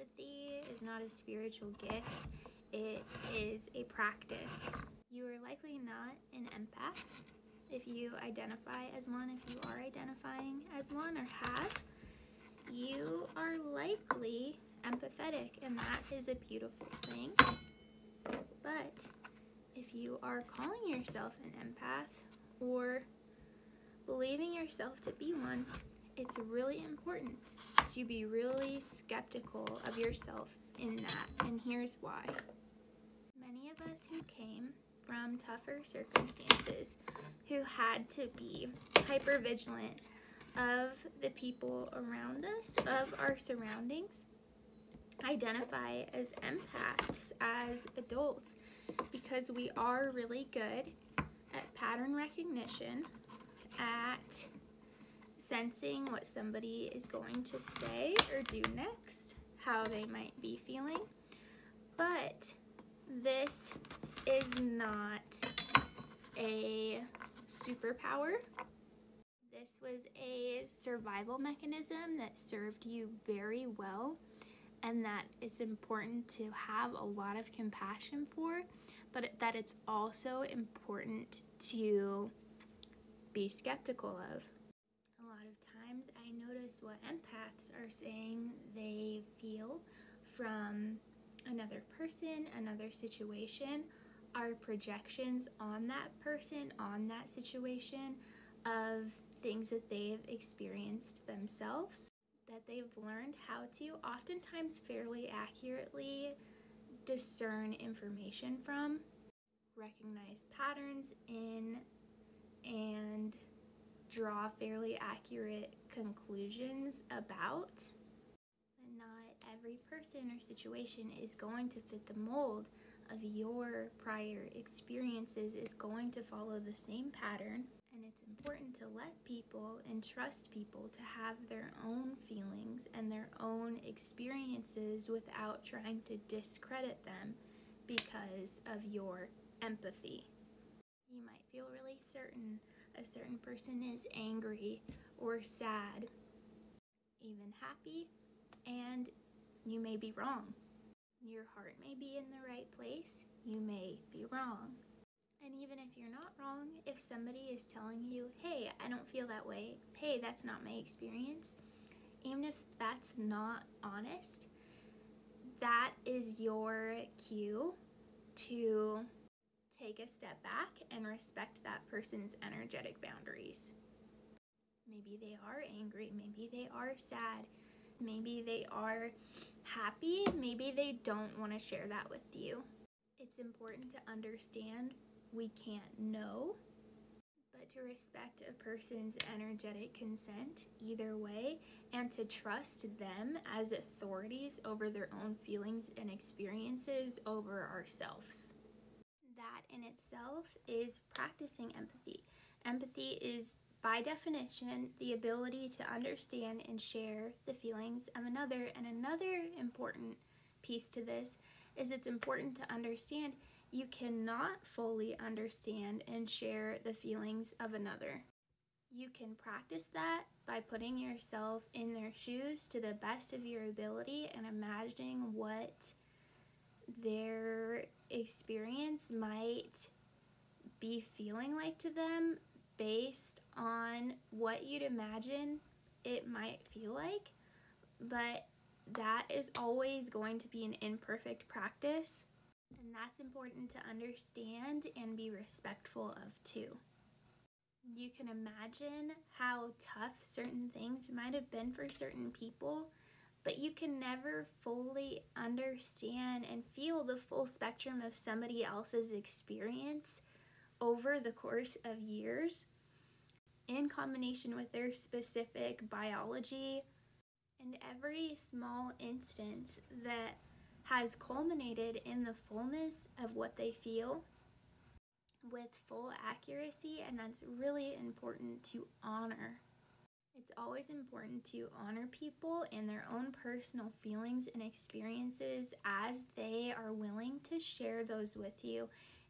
Empathy is not a spiritual gift, it is a practice. You are likely not an empath if you identify as one, if you are identifying as one or have. You are likely empathetic, and that is a beautiful thing. But if you are calling yourself an empath or believing yourself to be one, it's really important to be really skeptical of yourself in that. And here's why. Many of us who came from tougher circumstances, who had to be hyper vigilant of the people around us, of our surroundings, identify as empaths as adults because we are really good at pattern recognition, at sensing what somebody is going to say or do next, how they might be feeling. But this is not a superpower. This was a survival mechanism that served you very well and that it's important to have a lot of compassion for, but that it's also important to be skeptical of. I notice what empaths are saying they feel from another person, another situation, are projections on that person, on that situation of things that they've experienced themselves that they've learned how to oftentimes fairly accurately discern information from, recognize patterns in, and draw fairly accurate conclusions about. And not every person or situation is going to fit the mold of your prior experiences, is going to follow the same pattern And it's important to let people and trust people to have their own feelings and their own experiences without trying to discredit them because of your empathy. You might feel really certain a certain person is angry or sad, even happy, and you may be wrong. Your heart may be in the right place, you may be wrong. And even if you're not wrong, if somebody is telling you, hey, I don't feel that way, hey, that's not my experience, even if that's not honest, that is your cue to take a step back and respect that person's energetic boundaries. Maybe they are angry, maybe they are sad, maybe they are happy, maybe they don't want to share that with you. It's important to understand we can't know, but to respect a person's energetic consent either way and to trust them as authorities over their own feelings and experiences over ourselves. In itself is practicing empathy. Empathy is by definition, the ability to understand and share the feelings of another. And another important piece to this is it's important to understand you cannot fully understand and share the feelings of another. You can practice that by putting yourself in their shoes to the best of your ability and imagining what their experience might be feeling like to them based on what you'd imagine it might feel like. But that is always going to be an imperfect practice and that's important to understand and be respectful of too. You can imagine how tough certain things might have been for certain people, but you can never fully understand and feel the full spectrum of somebody else's experience over the course of years in combination with their specific biology and every small instance that has culminated in the fullness of what they feel with full accuracy, and that's really important to honor. It's always important to honor people and their own personal feelings and experiences as they are willing to share those with you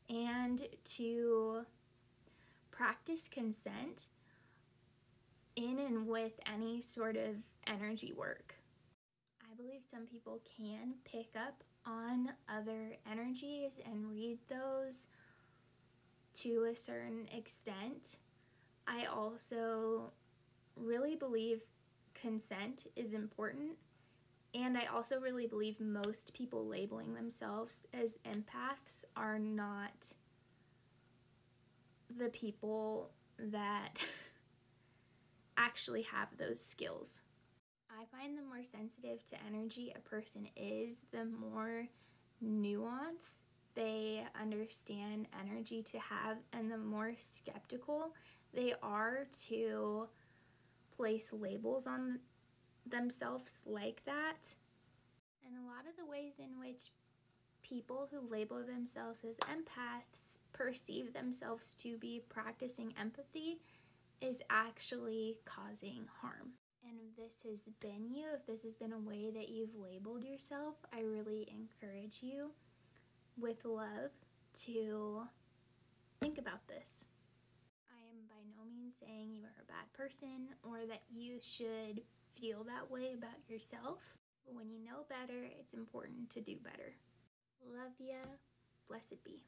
and to practice consent in and with any sort of energy work I believe some people can pick up on other energies and read those to a certain extent. I also believe consent is important. And I also really believe most people labeling themselves as empaths are not the people that actually have those skills. I find the more sensitive to energy a person is, the more nuance they understand energy to have, and the more skeptical they are to place labels on themselves like that. And a lot of the ways in which people who label themselves as empaths perceive themselves to be practicing empathy is actually causing harm. And if this has been you, if this has been a way that you've labeled yourself, I really encourage you with love to think about this. Saying you are a bad person or that you should feel that way about yourself. But when you know better, it's important to do better. Love ya. Blessed be.